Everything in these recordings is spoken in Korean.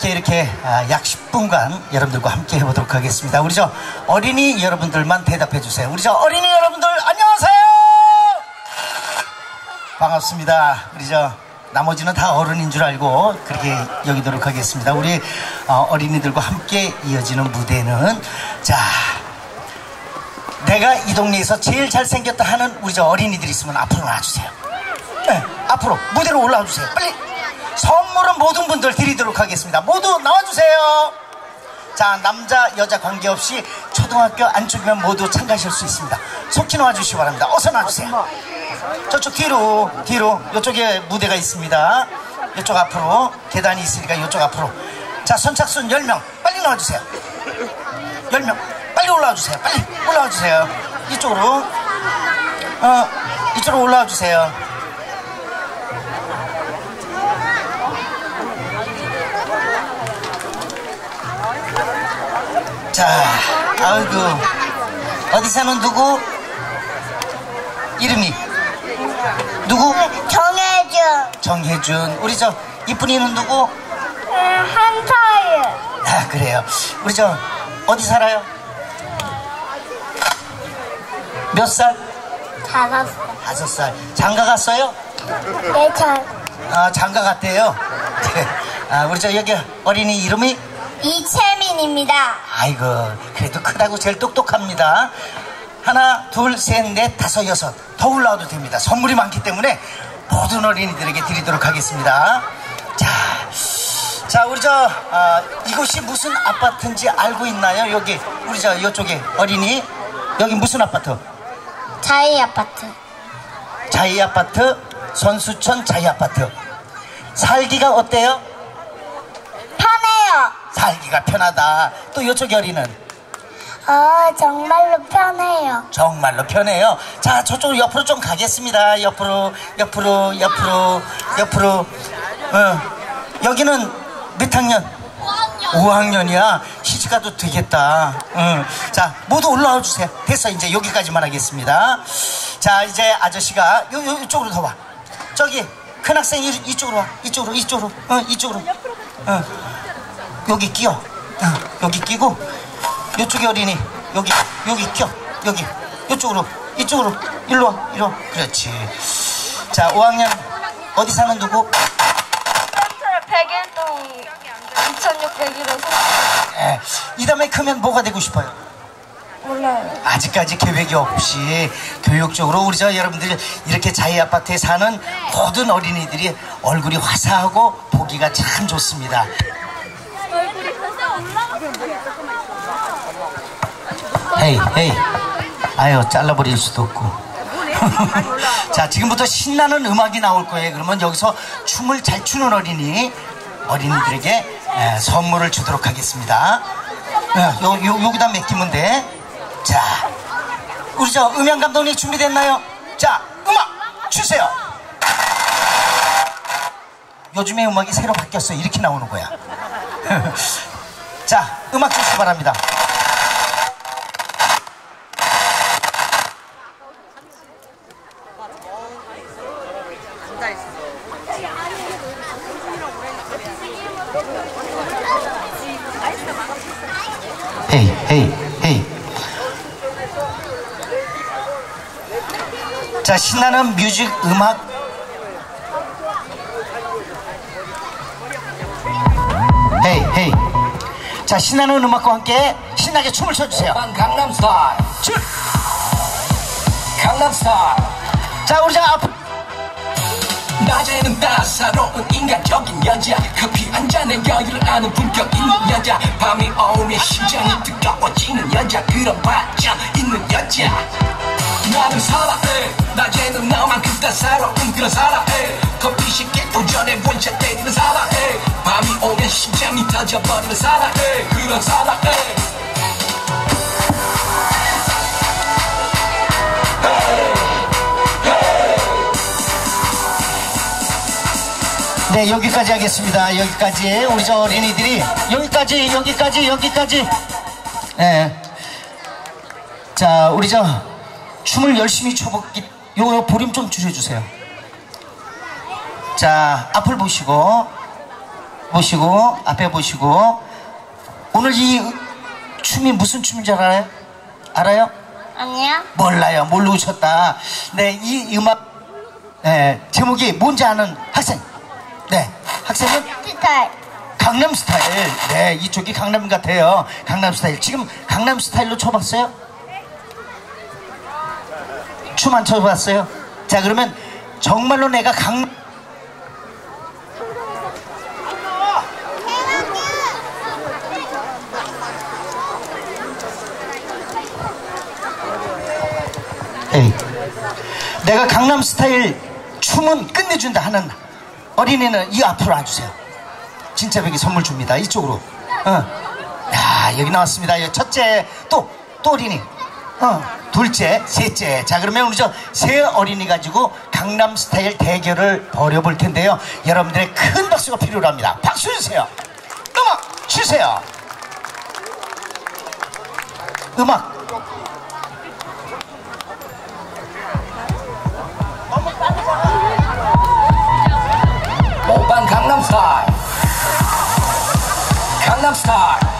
함께 이렇게 아, 약 10분간 여러분들과 함께 해보도록 하겠습니다. 우리 저 어린이 여러분들만 대답해 주세요. 우리 저 어린이 여러분들 안녕하세요. 반갑습니다. 우리 저 나머지는 다 어른인 줄 알고 그렇게 여기도록 하겠습니다. 우리 어, 어린이들과 함께 이어지는 무대는 자 내가 이 동네에서 제일 잘생겼다 하는 우리 저 어린이들 있으면 앞으로 나와주세요. 네, 앞으로 무대로 올라와 주세요. 빨리. 선물은 모든 분들 드리도록 하겠습니다. 모두 나와주세요. 자, 남자, 여자 관계없이 초등학교 안쪽이면 모두 참가하실 수 있습니다. 속히 나와주시기 바랍니다. 어서 나와주세요. 저쪽 뒤로, 뒤로. 이쪽에 무대가 있습니다. 이쪽 앞으로. 계단이 있으니까 이쪽 앞으로. 자, 선착순 10명. 빨리 나와주세요. 10명. 빨리 올라와주세요. 빨리 올라와주세요. 이쪽으로. 어, 이쪽으로 올라와주세요. 자, 아이고. 어디 사는 누구? 이름이? 누구? 정해준 정혜준. 우리 저 이쁜이는 누구? 한타일 아, 그래요. 우리 저 어디 살아요? 몇 살? 다섯 다섯 살. 장가 갔어요? 네살 아, 장가 갔대요. 네. 아, 우리 저 여기 어린이 이름이? 이채민입니다 아이고, 그래도 크다고 제일 똑똑합니다. 하나, 둘, 셋, 넷, 다섯, 여섯. 더 올라와도 됩니다. 선물이 많기 때문에 모든 어린이들에게 드리도록 하겠습니다. 자, 자, 우리 저, 아, 이곳이 무슨 아파트인지 알고 있나요? 여기, 우리 저, 이쪽에 어린이. 여기 무슨 아파트? 자이 아파트 자이 아파트, 선수촌 자이 아파트. 살기가 어때요? 살기가 편하다. 또 어린은? 어 정말로 편해요 정말로 편해요. 자, 저쪽 옆으로 좀 가겠습니다. 옆으로, 옆으로, 옆으로, 옆으로. 어, 여기는 몇 학년? 5학년. 이야 시집가도 되겠다. 응. 자, 모두 올라와 주세요. 됐어. 이제 여기까지만 하겠습니다. 자, 이제 아저씨가 요, 요, 이쪽으로 더 와. 저기, 큰 학생 이, 이쪽으로 와. 이쪽으로, 이쪽으로. 어, 이쪽으로. 어. 여기 끼어. 어, 여기 끼고, 이쪽에 어린이. 여기, 여기 끼어. 여기. 이쪽으로. 이쪽으로. 일로 와. 일로 와. 그렇지. 자, 5학년. 어디 사는 누구? 백일동 2601호 예. 이 다음에 크면 뭐가 되고 싶어요? 몰라요 아직까지 계획이 없이 교육적으로 우리 저 여러분들이 이렇게 자이 아파트에 사는 모든 어린이들이 얼굴이 화사하고 보기가 참 좋습니다. 헤이 헤이. 아유 잘라버릴 수도 없고. 자 지금부터 신나는 음악이 나올 거예요. 그러면 여기서 춤을 잘 추는 어린이 어린이들에게 에, 선물을 주도록 하겠습니다. 어, 요, 요, 여기다 맡기면 돼자 우리 저 음향 감독님 준비됐나요? 자 음악 주세요. 요즘에 음악이 새로 바뀌었어요. 이렇게 나오는 거야. 자 음악 주시기 바랍니다. 헤이 헤이 헤이. 자 신나는 뮤직 음악. Hey hey 자 신나는 음악과 함께 신나게 춤을 춰주세요. 강남 스타일. 춤. 강남 스타일. 자 우리 자 앞. 낮에는 따사로운 인간적인 여자. 커피 한 잔에 여유를 아는 품격 있는 여자. 밤이 오면 심장이 뜨거워지는 여자. 그런 반전 있는 여자. 나는 사나이 낮에는 너만큼 따사로운 그런 사나이 커피 식기도 전에 원샷 때리는 사나이 밤이 오면 심장이 터져버리는 사랑해 그런 사랑해 네 여기까지 하겠습니다. 여기까지. 우리 저 어린이들이 여기까지 여기까지 여기까지. 네. 자 우리 저 춤을 열심히 춰보기 요, 요 볼륨 좀 줄여주세요 자 앞을 보시고 보시고 앞에 보시고 오늘 이 춤이 무슨 춤인 줄 알아요? 알아요? 아니야? 몰라요. 모르고 쳤다. 네, 이 음악 네, 제목이 뭔지 아는 학생. 네, 학생은 스타일. 강남 스타일. 네, 이쪽이 강남 같아요. 강남 스타일. 지금 강남 스타일로 춰봤어요? 춤안 춰봤어요? 자, 그러면 정말로 내가 강 에이, 내가 강남 스타일 춤은 끝내준다 하는 어린이는 이 앞으로 와주세요. 진짜 벽이 선물 줍니다. 이쪽으로. 어. 야, 여기 나왔습니다. 여기 첫째, 또, 또 어린이. 어, 둘째, 셋째. 자, 그러면 우리 저 세 어린이 가지고 강남 스타일 대결을 벌여볼 텐데요. 여러분들의 큰 박수가 필요합니다. 박수 주세요. 음악 주세요. 음악. 오빤 강남 스타일 강남 스타일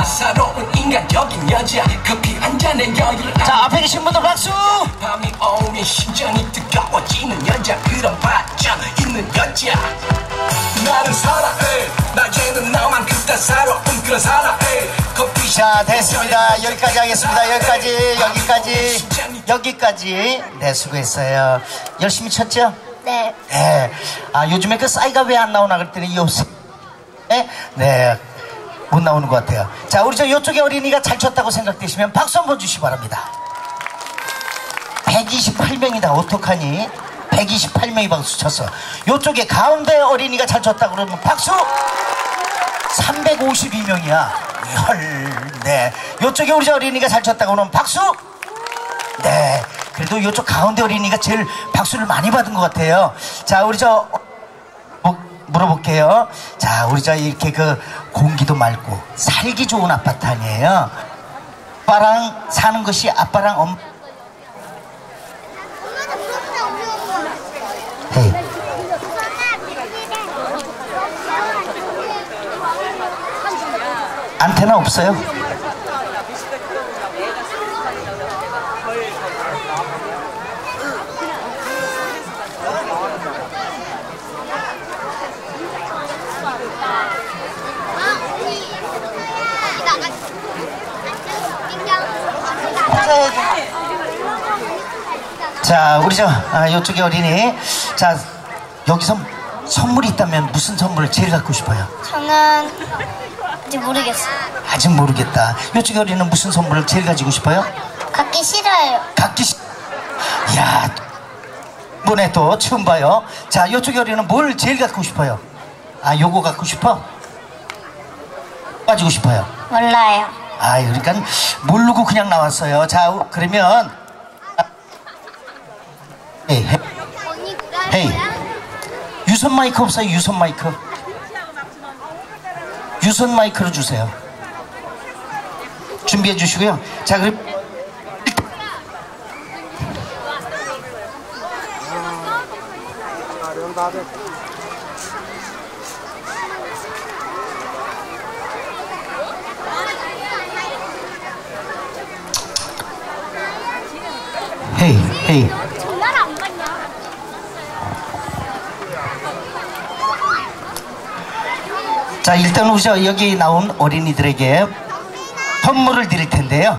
낮에는 따사로운 인간적인 여자 커피 한 잔에 여유를 자, 앞에 계신 분들 박수! 밤이 오면 심장이 뜨거워지는 여자 그런 반전 있는 여자. 나는 사랑해. 낮에는 나만큼 따사로운 그런 사랑해. 커피 자 됐습니다. 여기까지 하겠습니다. 여기까지 여기까지 여기까지. 네 수고했어요. 열심히 쳤죠? 네. 네. 아 요즘에 그 싸이가 왜 안 나오나 그랬더니 요새. 네? 네 못 나오는 것 같아요 자 우리 저 이쪽에 어린이가 잘 쳤다고 생각되시면 박수 한번 주시기 바랍니다 128명이다 어떡하니 128명이 박수 쳤어 요쪽에 가운데 어린이가 잘 쳤다 그러면 박수 352명이야. 헐, 네. 요쪽에 우리 저 어린이가 잘 쳤다고 하면 박수! 네. 그래도 요쪽 가운데 어린이가 제일 박수를 많이 받은 것 같아요. 자, 우리 저, 뭐, 물어볼게요. 자, 우리 저 이렇게 그 공기도 맑고 살기 좋은 아파트 아니에요? 아빠랑 사는 것이 아빠랑 엄, 헤이. 안테나 없어요? 자, 우리 저, 아, 이쪽에 어린이. 자, 여기서 선물이 있다면 무슨 선물을 제일 갖고 싶어요? 저는 이제 모르겠어요. 아직 모르겠다. 이쪽에 어린이는 무슨 선물을 제일 가지고 싶어요? 갖기 싫어요. 갖기 싫... 야, 이번에 또 처음 봐요. 자, 이쪽에 어린이는 뭘 제일 갖고 싶어요? 아, 요거 갖고 싶어? 가지고 싶어요. 몰라요. 아, 그러니까 모르고 그냥 나왔어요. 자, 그러면 헤이, 헤이, 헤이. 유선 마이크 없어요? 유선 마이크. 유선 마이크로 주세요. 준비해 주시고요. 자, 그럼 헤이, 헤이. 전화를 안 받냐? 자 일단 저 여기 나온 어린이들에게 선물을 드릴 텐데요